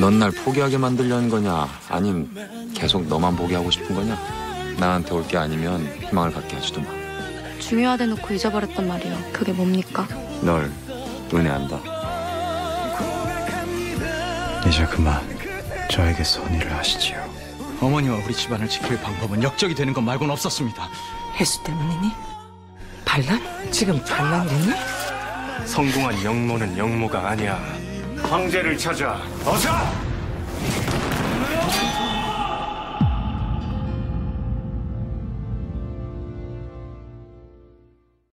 넌 날 포기하게 만들려는 거냐? 아님 계속 너만 보게 하고 싶은 거냐? 나한테 올 게 아니면 희망을 갖게 하지도 마. 중요하대 놓고 잊어버렸단 말이에요. 그게 뭡니까? 널 은혜한다. 이제 그만 저에게 선의를 하시지요. 어머니와 우리 집안을 지킬 방법은 역적이 되는 것 말고는 없었습니다. 해수 때문이니? 반란? 지금 반란이니? 성공한 영모는 영모가 아니야. 황제를 찾아. 어서!